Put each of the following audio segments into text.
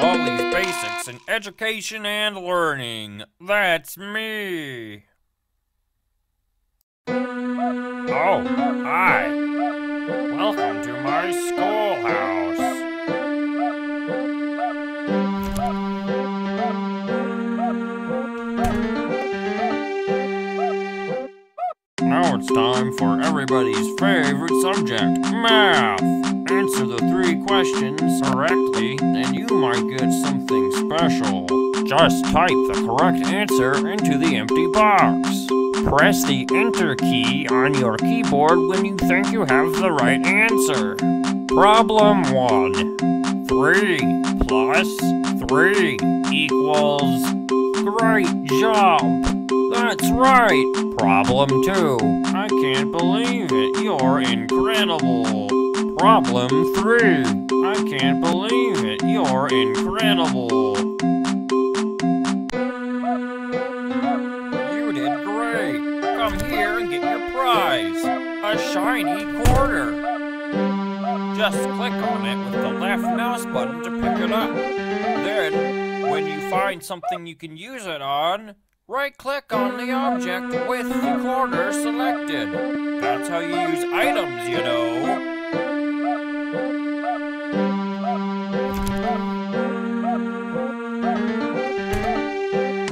Baldi's Basics in Education and Learning. That's me. Oh, hi. Welcome to my schoolhouse. Now it's time for everybody's favorite subject, math. Answer the three questions correctly, might get something special. Just type the correct answer into the empty box. Press the Enter key on your keyboard when you think you have the right answer. Problem 1. 3 plus 3 equals... Great job! That's right! Problem 2. I can't believe it, you're incredible! Problem 3. I can't believe it, you're incredible! You did great! Come here and get your prize! A shiny quarter! Just click on it with the left mouse button to pick it up. Then, when you find something you can use it on, right-click on the object with the quarter selected. That's how you use items, you know.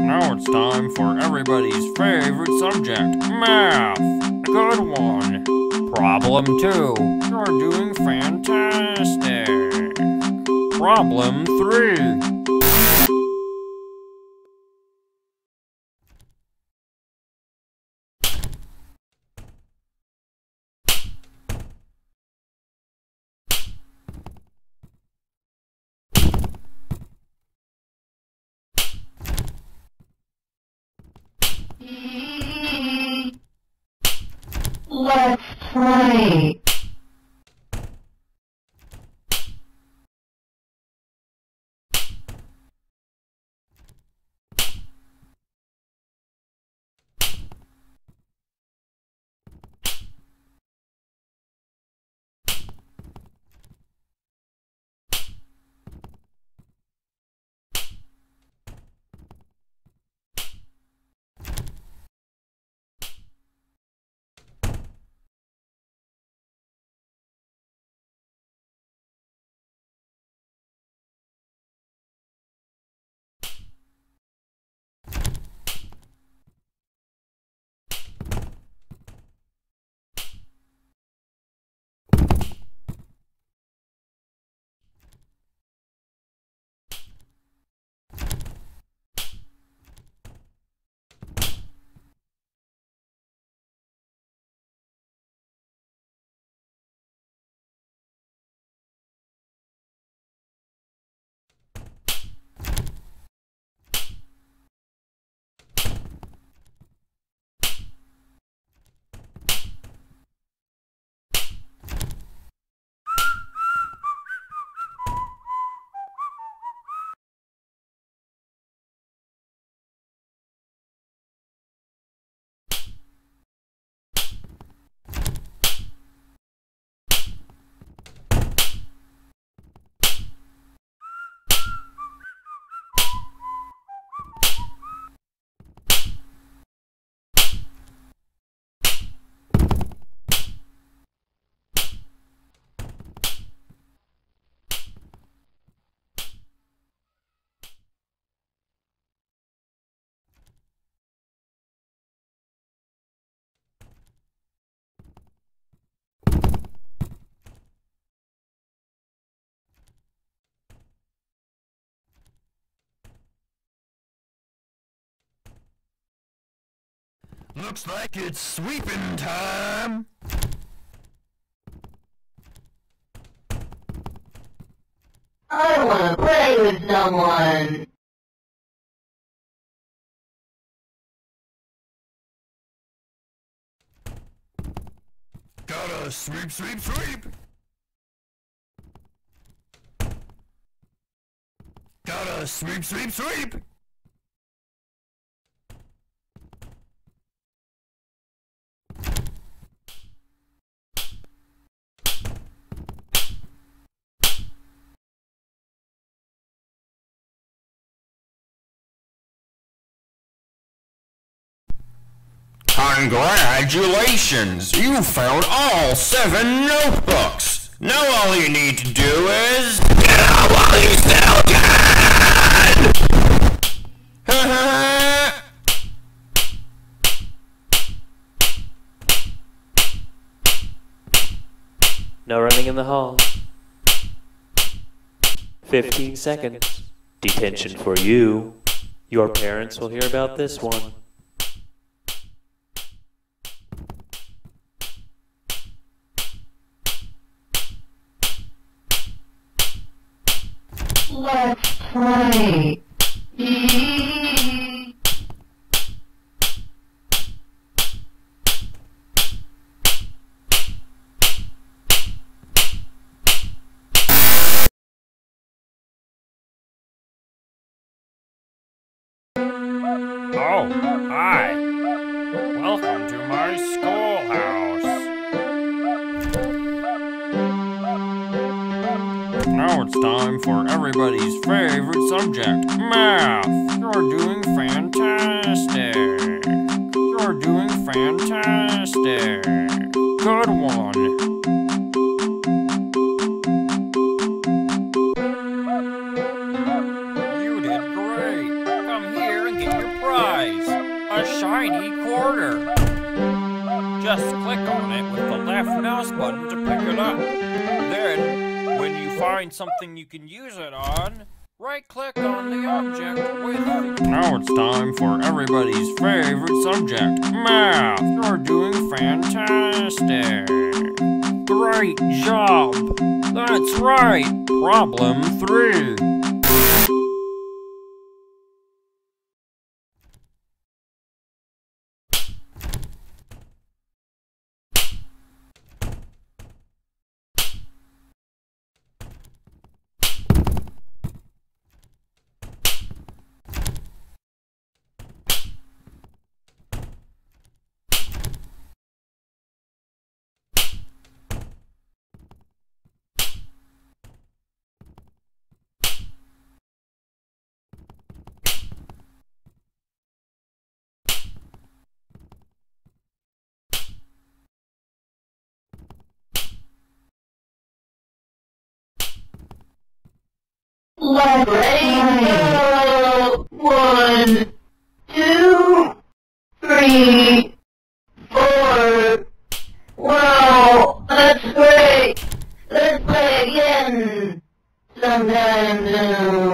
Now it's time for everybody's favorite subject, math. Good one. Problem 2. You're doing fantastic. Problem 3. Let's play. Looks like it's sweeping time. I want to play with someone. Gotta sweep, sweep, sweep. Gotta sweep, sweep, sweep. Congratulations! You found all seven notebooks! Now all you need to do is... Get out while you still can! No running in the hall. 15 seconds. Detention for you. Your parents will hear about this one. Let's play. Oh, for everybody's favorite subject, math. You're doing fantastic. You're doing fantastic. Good one. You did great. Come here and get your prize. A shiny quarter. Just click on it with the left mouse button to pick it up. Find something you can use it on, right click on the object with it. Now it's time for everybody's favorite subject, math. You're doing fantastic. Great job. That's right. Problem three. Let's. One, two, three, four. That's great. Let's play again sometime soon.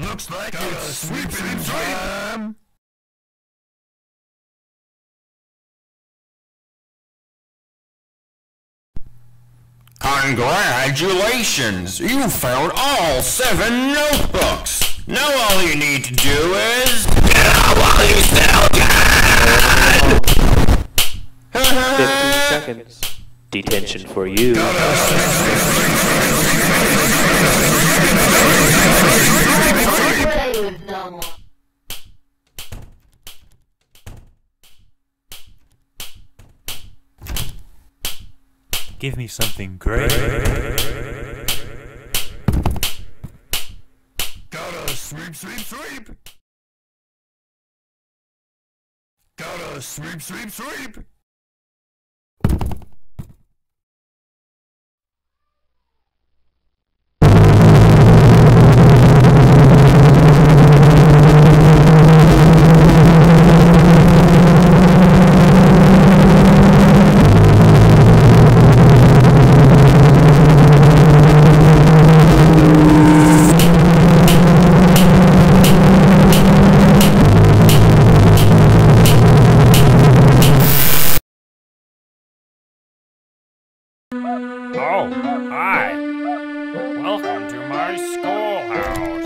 Looks like it's sweeping time. Congratulations! You found all seven notebooks! Now all you need to do is... Get out while you still can! seconds. Detention for you. Play with someone. Give me something great. Gotta sweep, sweep, sweep. Gotta sweep, sweep, sweep. Oh, hi! Welcome to my schoolhouse!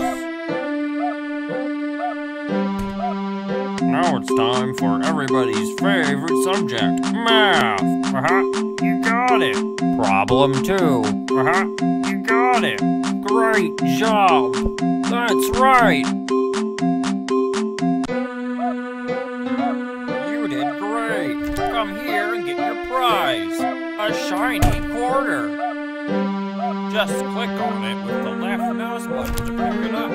Now it's time for everybody's favorite subject, math! Uh-huh, you got it! Problem two! Uh-huh, you got it! Great job! That's right! You did great! Come here and get your prize! A shiny Just click on it with the left mouse button to it up.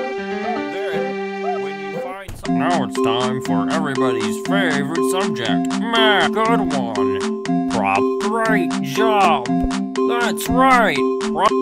Some- Now it's time for everybody's favorite subject, math. Good one. Prop. Great job. That's right. Prop.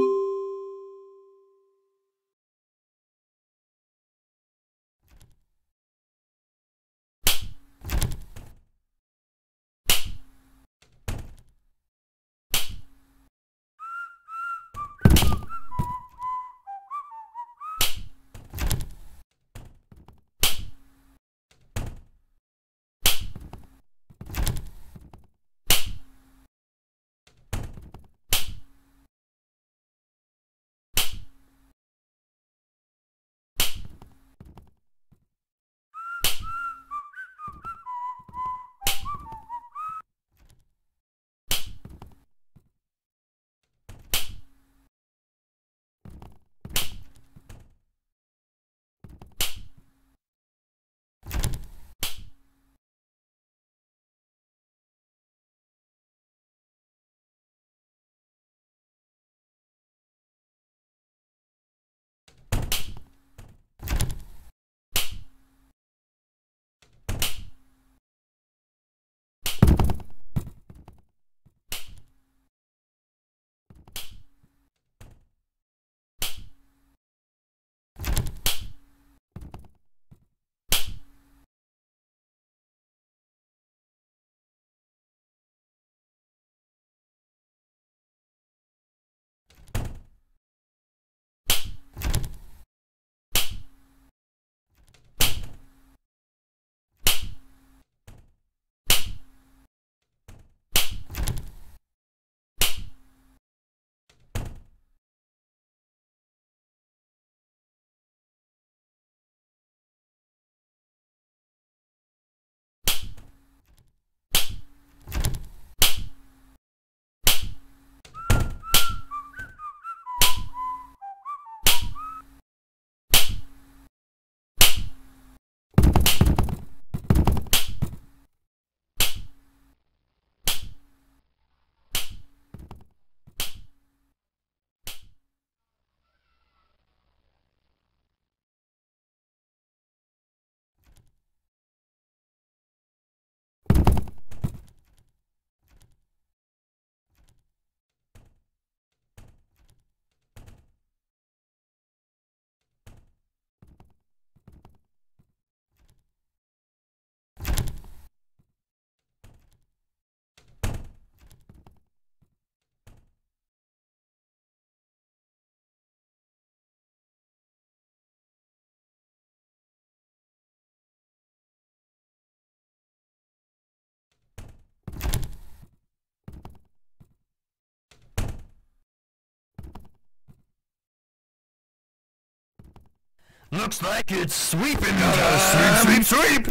Looks like it's sweeping Gotta sweep, sweep, sweep!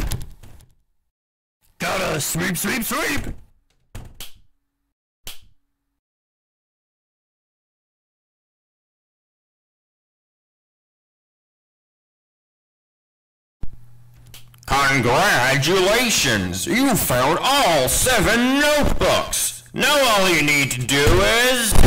Gotta sweep, sweep, sweep! Congratulations! You found all seven notebooks! Now all you need to do is...